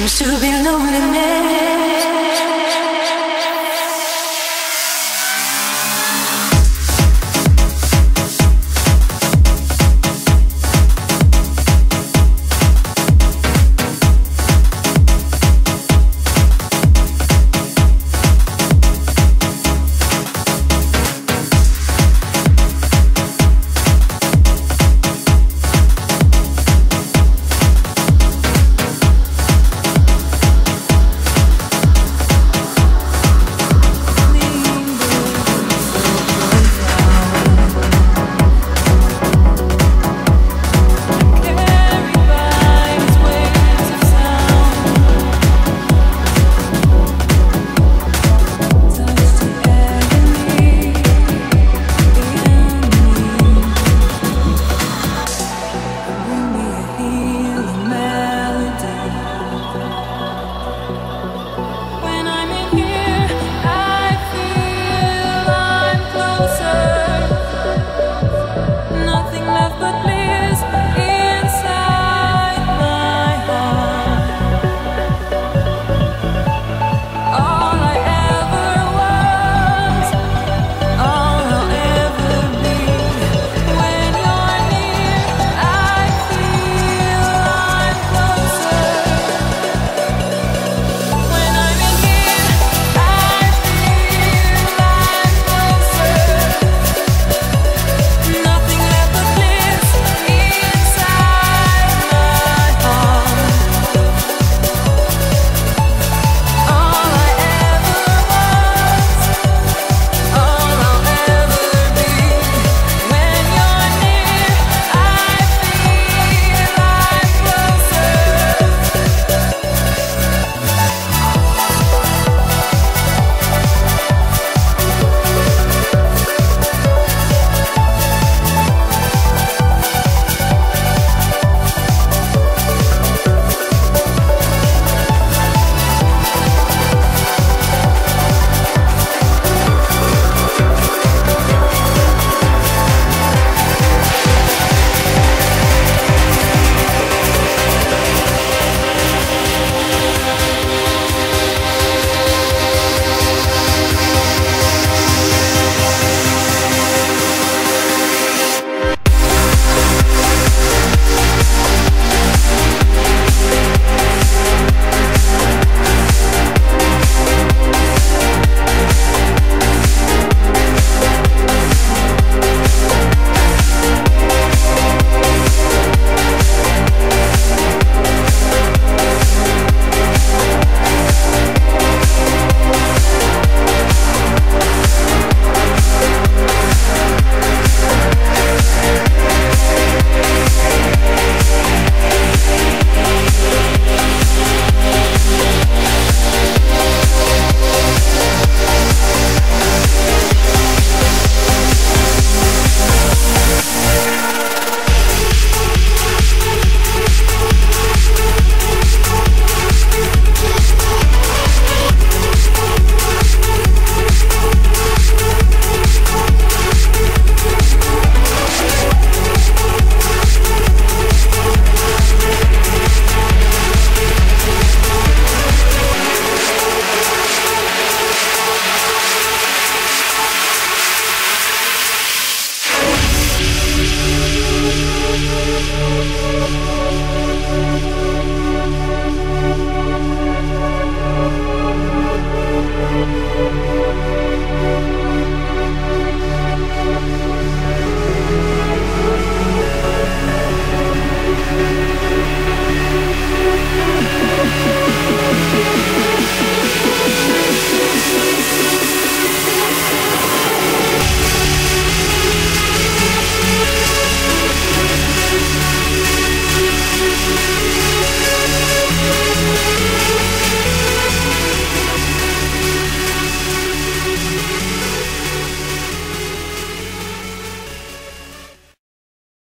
Seems to be lonely loneliness